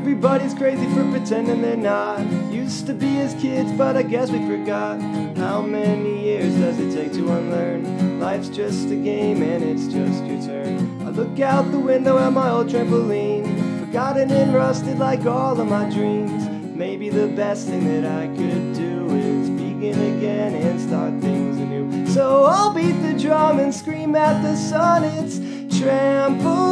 Everybody's crazy for pretending they're not. Used to be as kids, but I guess we forgot. How many years does it take to unlearn? Life's just a game and it's just your turn. I look out the window at my old trampoline. Forgotten and rusted like all of my dreams. Maybe the best thing that I could do is begin again and start things anew. So I'll beat the drum and scream at the sun. It's trampoline.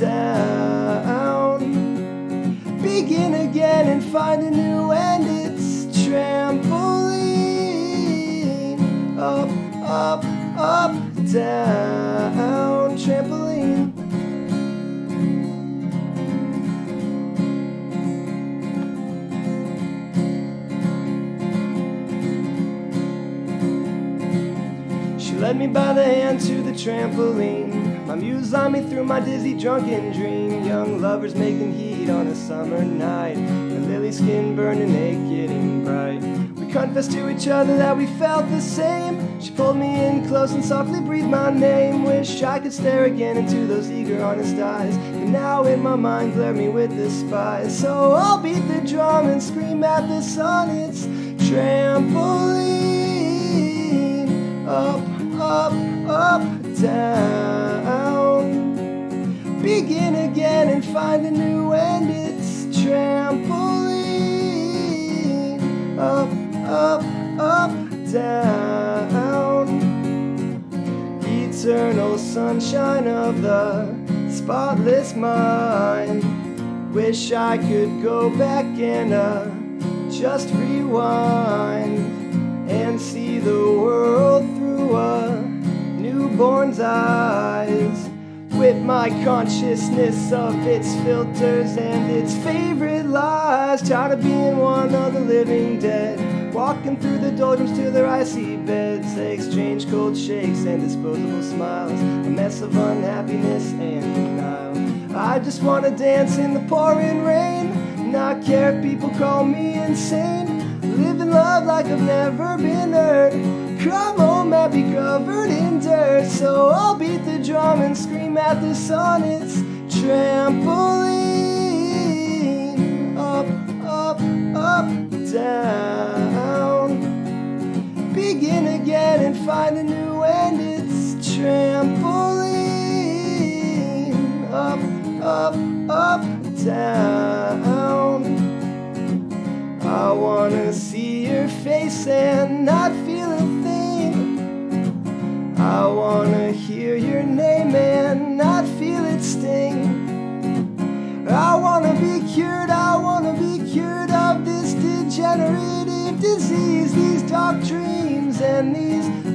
Down. Begin again and find a new end. It's trampoline. Up, up, up, down. Trampoline. She led me by the hand to the trampoline. My muse on me through my dizzy drunken dream. Young lovers making heat on a summer night. The lily skin burning naked and bright. We confessed to each other that we felt the same. She pulled me in close and softly breathed my name. Wish I could stare again into those eager, honest eyes. And now in my mind glare me with despise. So I'll beat the drum and scream at the sun. It's trampoline. Up, up, up, down. Begin again and find a new end. It's trampoline. Up, up, up, down. Eternal sunshine of the spotless mind. Wish I could go back and uh, just rewind and see the world through a newborn's eyes. With my consciousness of its filters and its favorite lies. Tired of being one of the living dead. Walking through the doldrums to their icy beds. They exchange cold shakes and disposable smiles. A mess of unhappiness and denial. I just wanna dance in the pouring rain. Not care if people call me insane. live Living love like I've never been hurt. Come home be covered So I'll beat the drum and scream at the sun. It's trampoline. Up, up, up, down. Begin again and find a new end. It's trampoline. Up, up, up, down. I wanna see your face and not feel hear your name and not feel it sting. I wanna be cured, I wanna be cured of this degenerative disease, these dark dreams and these